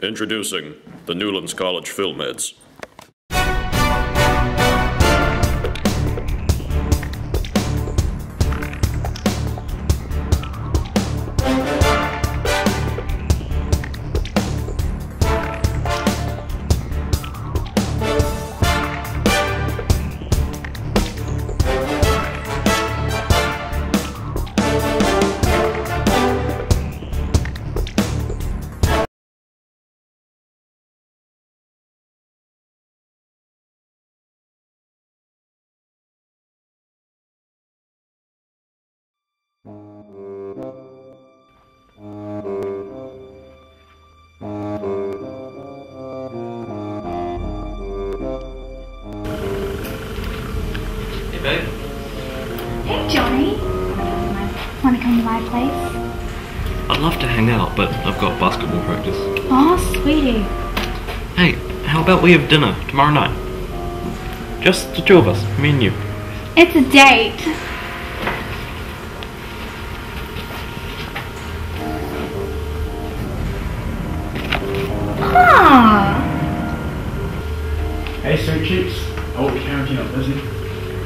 Introducing the Newlands College Film Heads. Hey, babe. Hey, Johnny. Want to come to my place? I'd love to hang out, but I've got basketball practice. Oh, sweetie. Hey, how about we have dinner tomorrow night? Just the two of us, me and you. It's a date. Ah, Hey, sweet cheeks. Oh, Karen, you're not busy.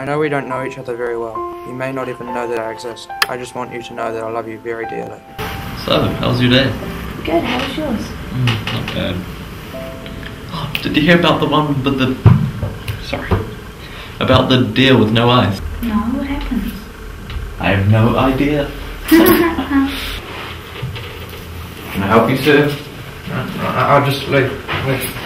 I know we don't know each other very well. You may not even know that I exist. I just want you to know that I love you very dearly. So, how's your day? Good. How was yours? Mm, not bad. Oh, did you hear about the one with the. Sorry. About the deer with no eyes? No. What happened? I have no idea. Can I help you, sir? I'll just leave. leave.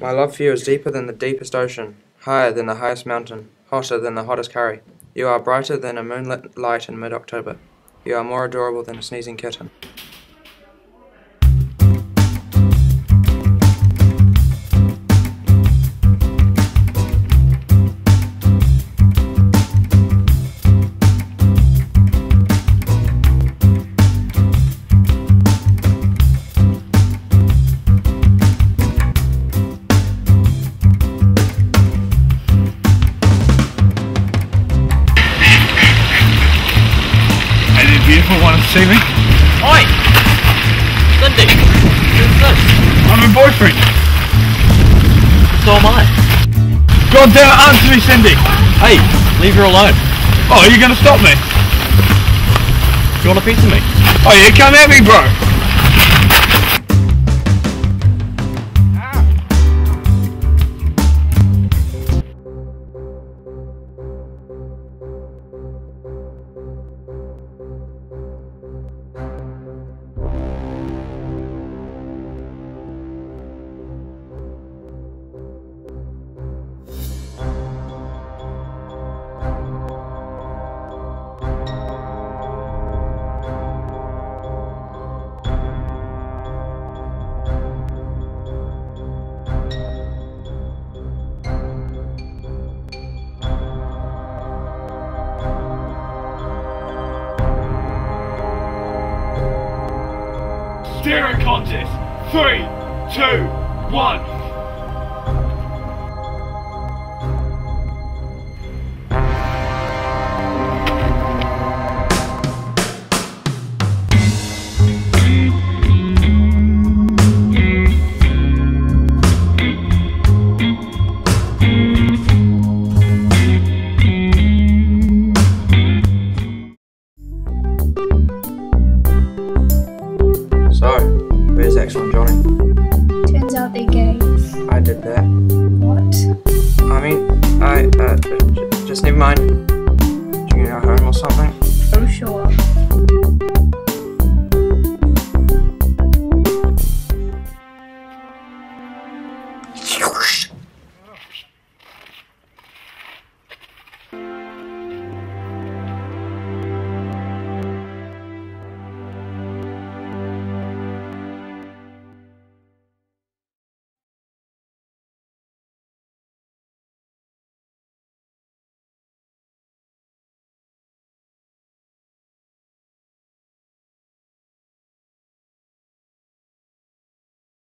My love for you is deeper than the deepest ocean, higher than the highest mountain, hotter than the hottest curry. You are brighter than a moonlit light in mid October. You are more adorable than a sneezing kitten. See me? Oi! Cindy! Who's this? I'm a boyfriend. So am I. God damn it, answer me, Cindy. Hey, leave her alone. Oh, are you gonna stop me? You want a piece of me? Oh yeah, come at me, bro. Zero contest. Three, two, one. So, where's Axel and Johnny? Turns out they're gay. I did that. What? I mean, I, uh, just never mind.